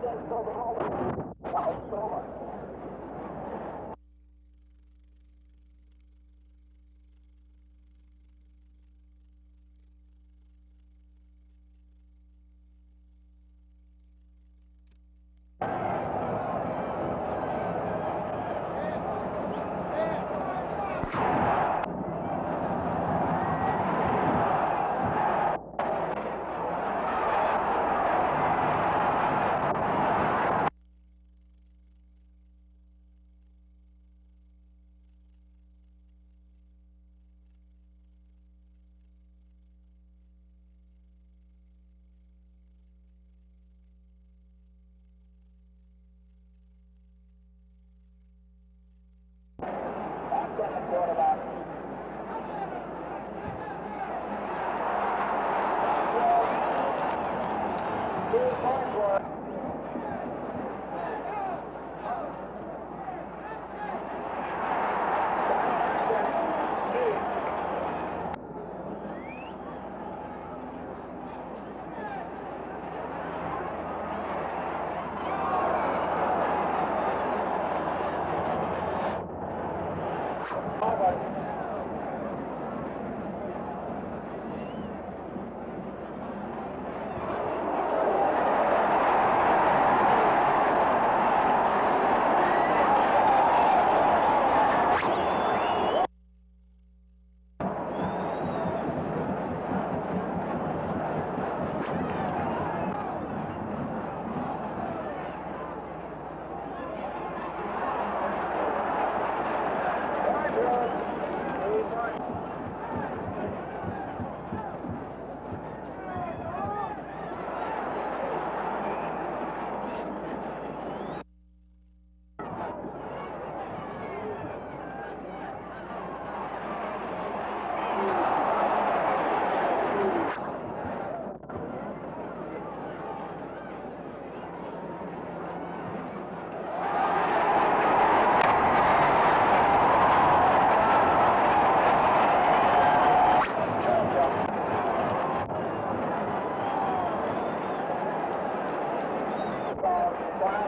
That's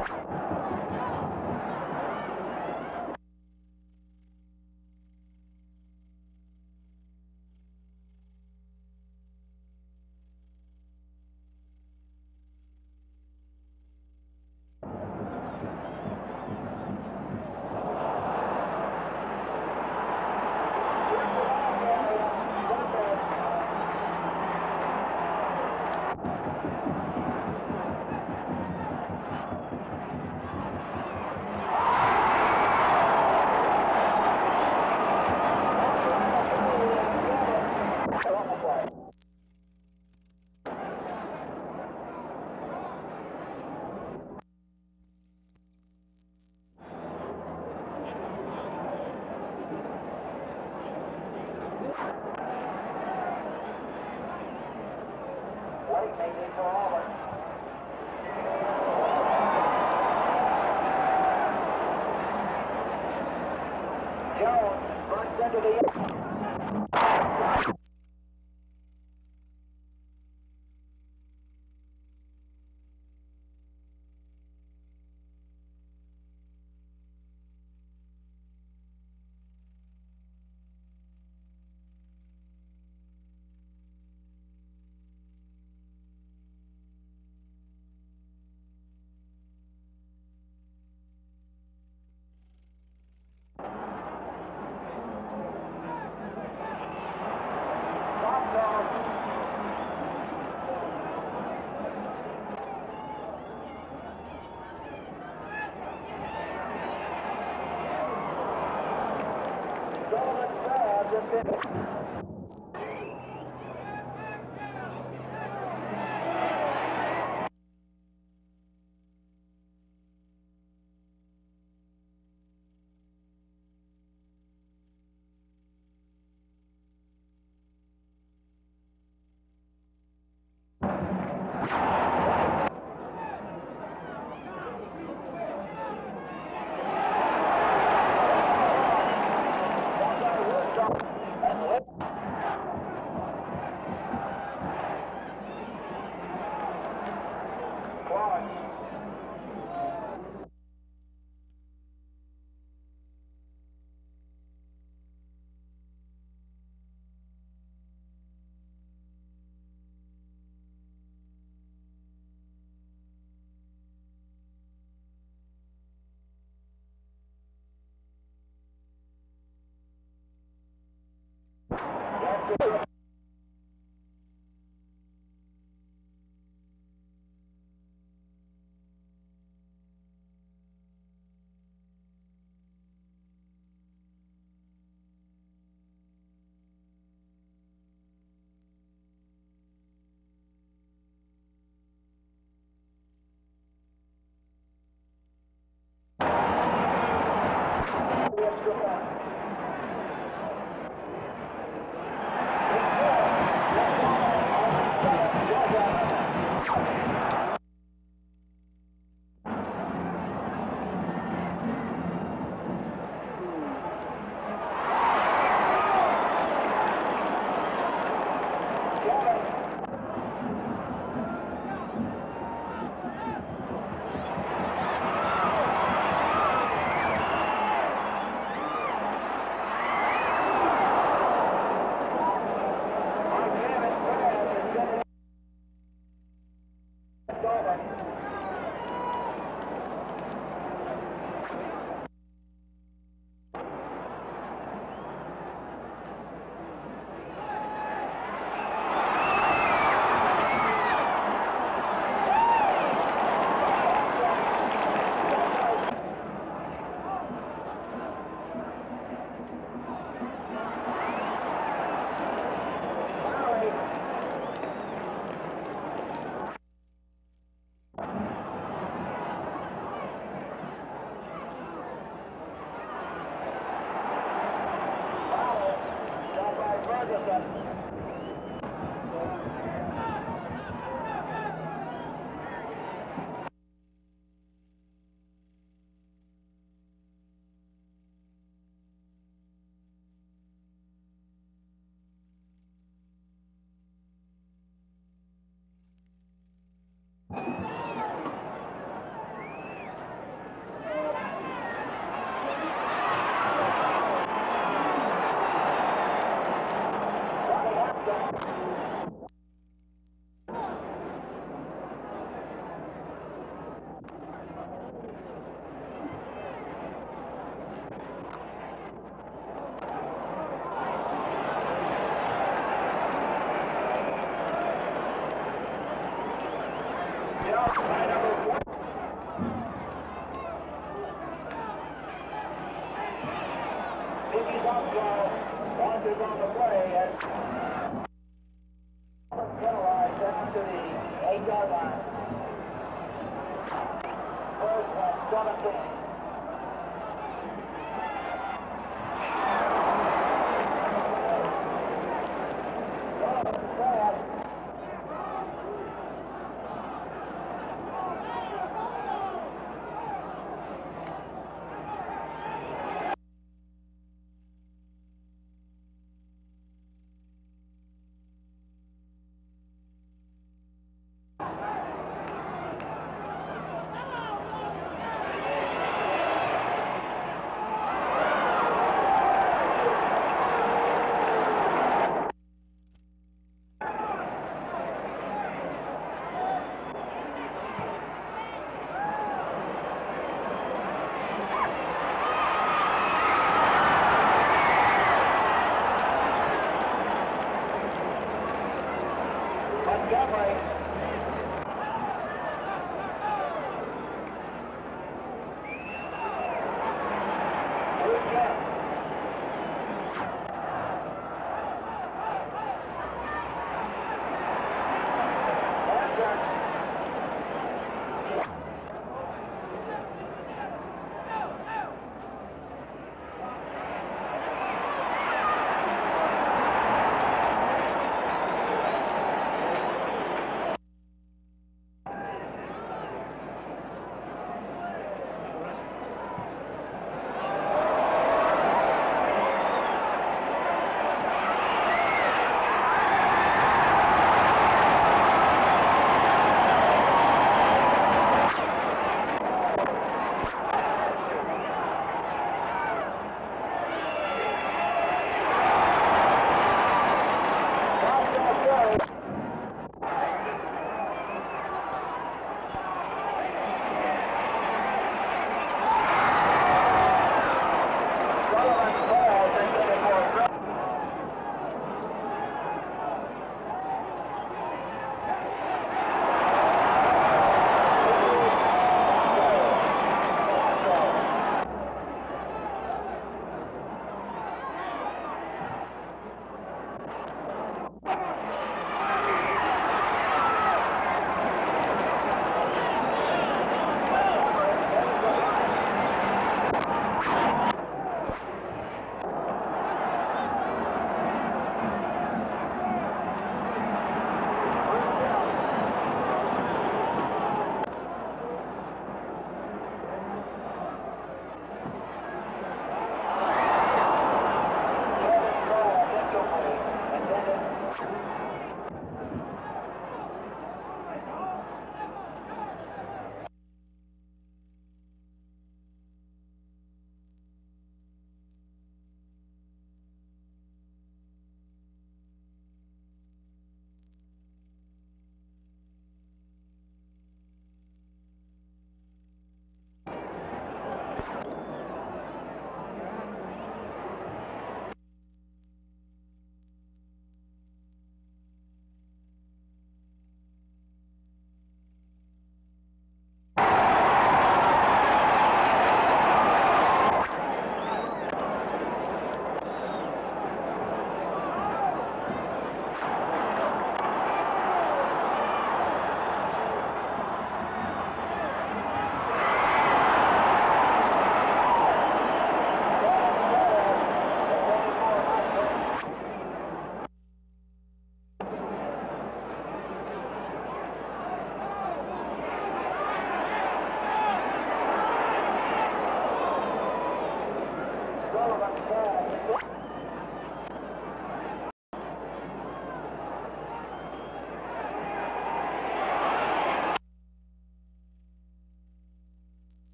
フフフフ。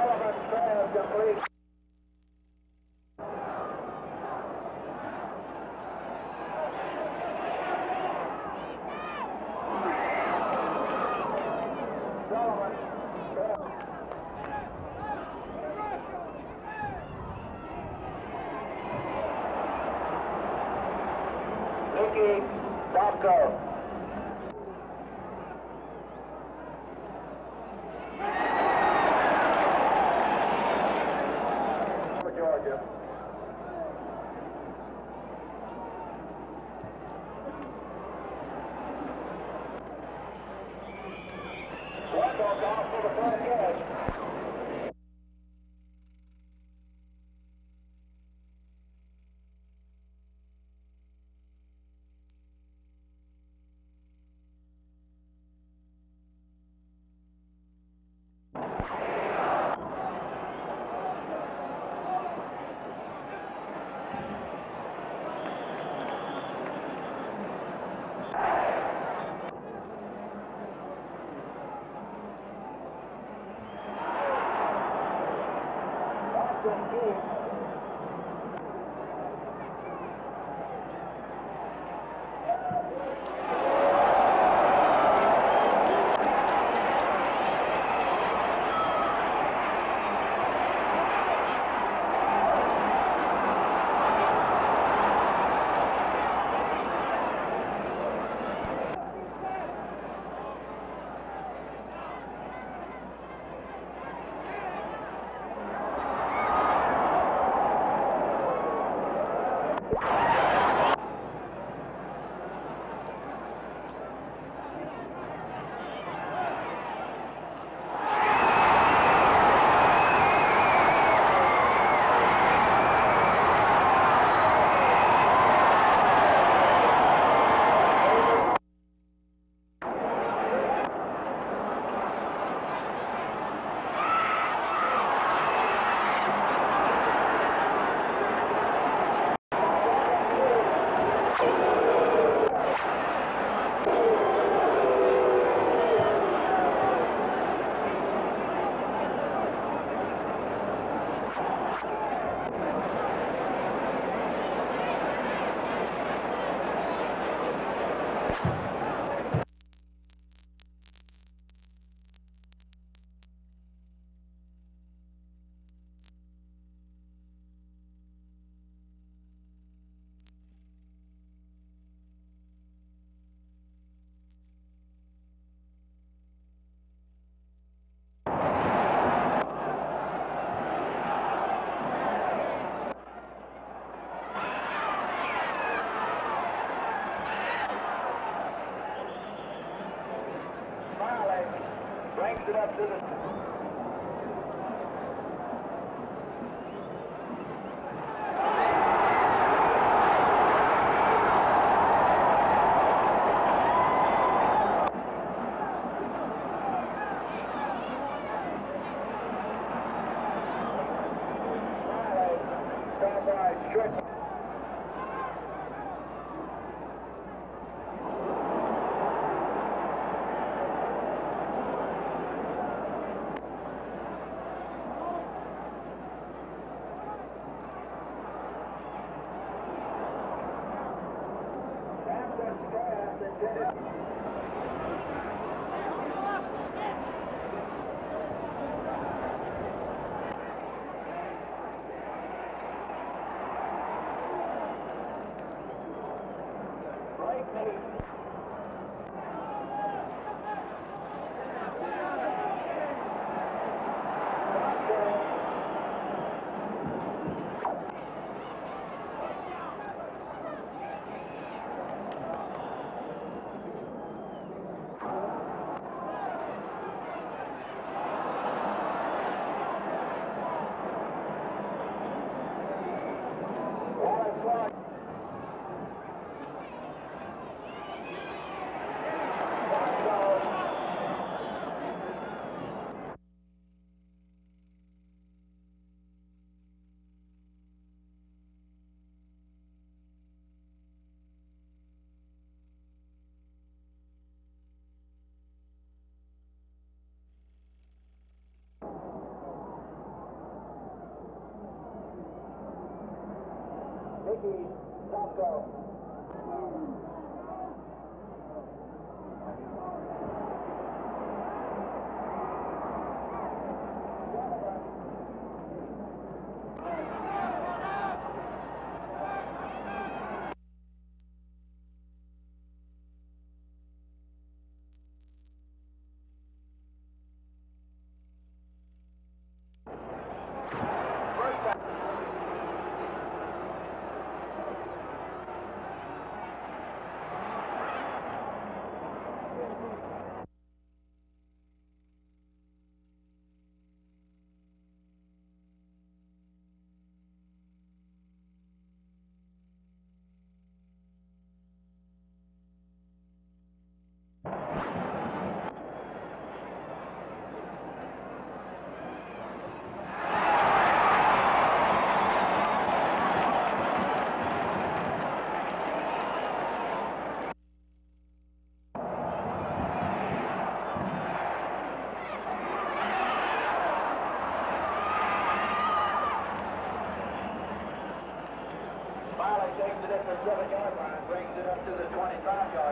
Sullivan fails complete. 中国。Mickey, stop 27-yard line, brings it up to the 25-yard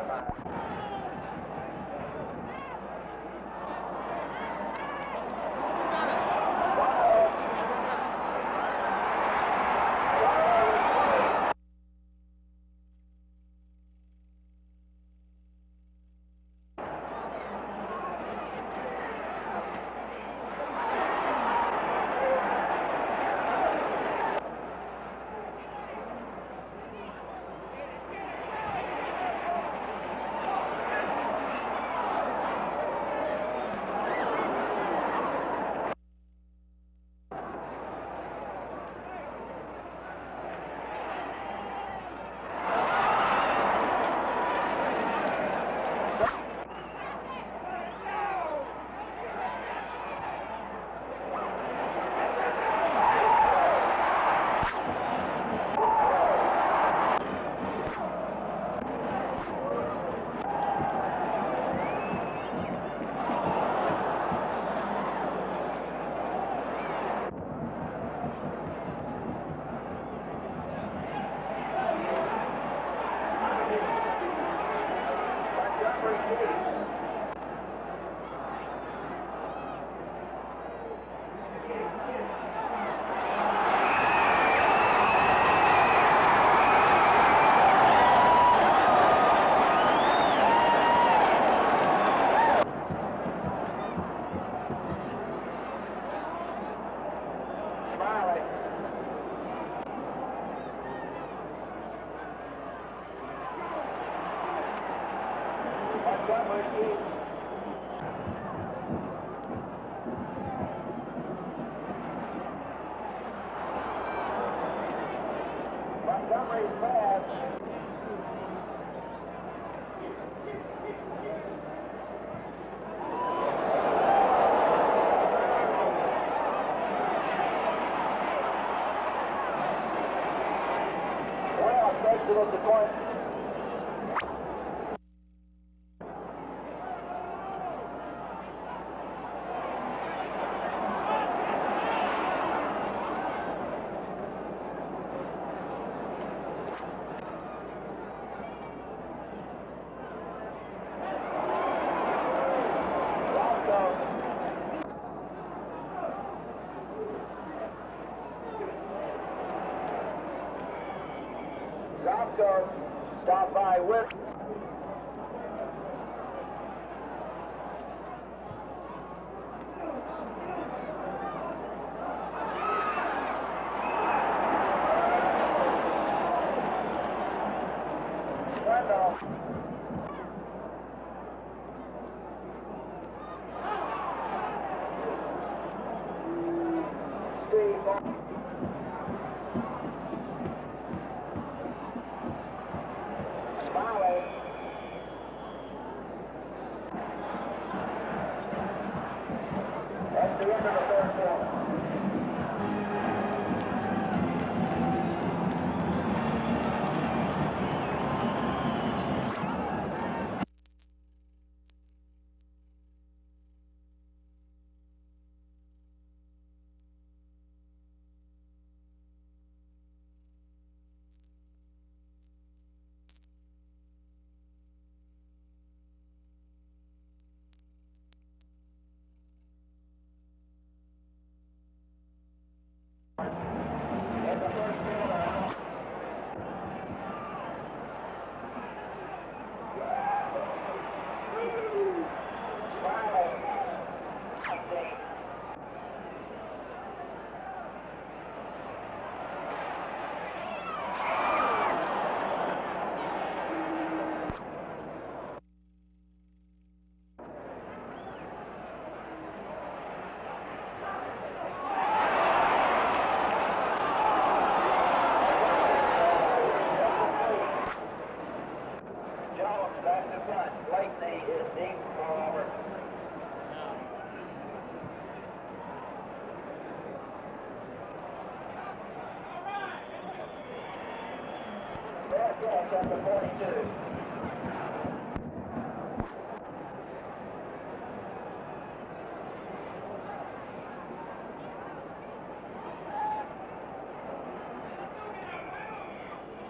by with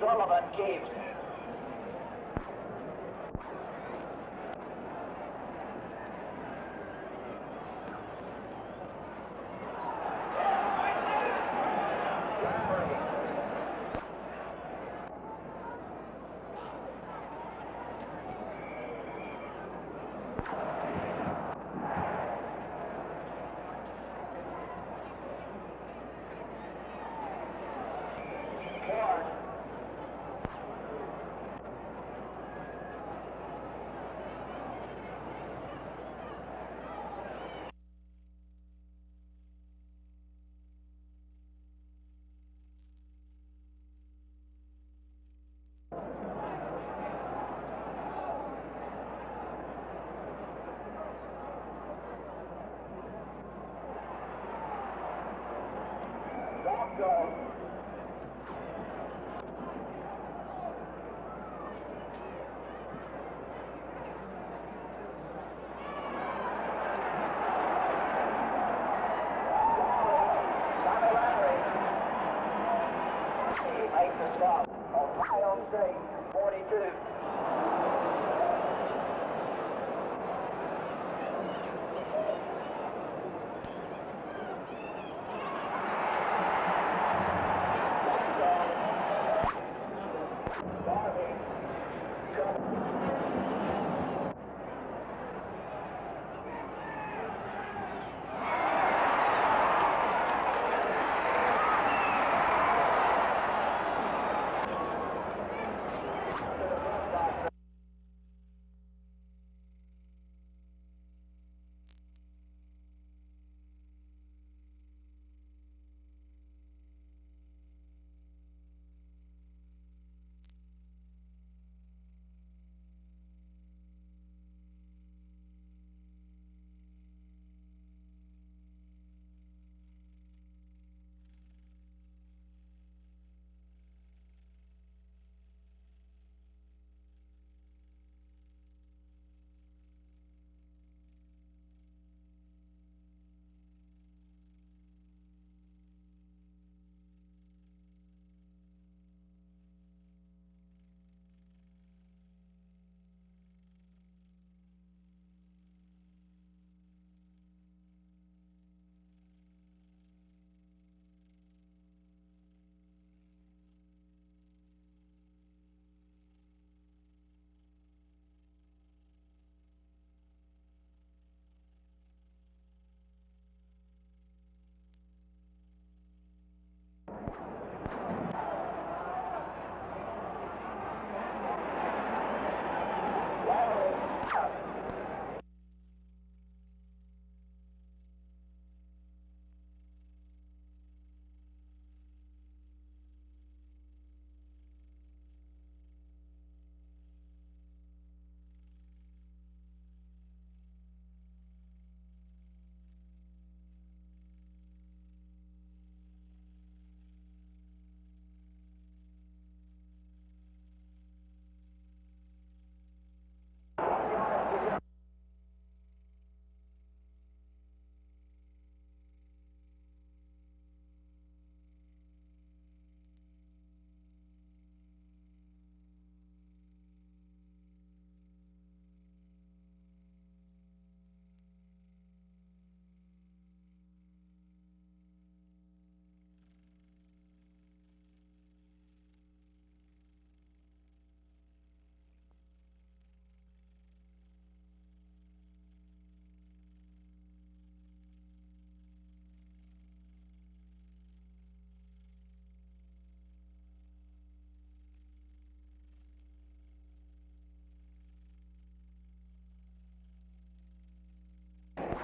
Sullivan keeps. 42.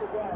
Again.